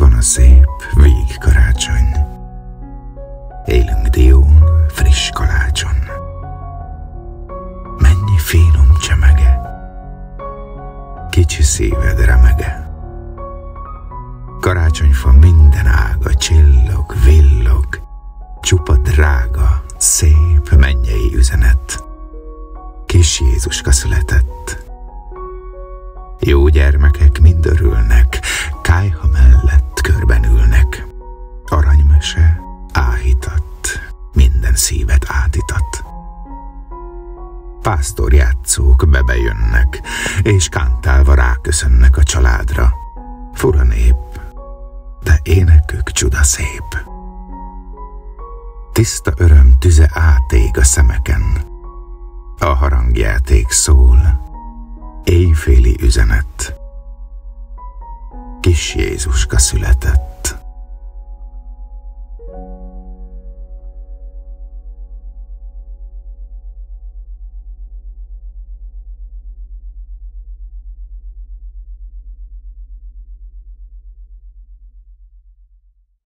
a szép vég karácsony. Élünk dión, friss kalácson. Mennyi finom csemege, kicsi szíved remege. Karácsonyfa minden ága csillog, villog, csupa drága, szép mennyei üzenet. Kis Jézuska született. Jó gyermekek mind örülnek, szívet átítat. Pásztorjátszók bebejönnek, és kántálva ráköszönnek a családra. Fura nép, de énekük csuda szép. Tiszta öröm tüze átég a szemeken. A harangjáték szól, éjféli üzenet. Kis Jézuska született.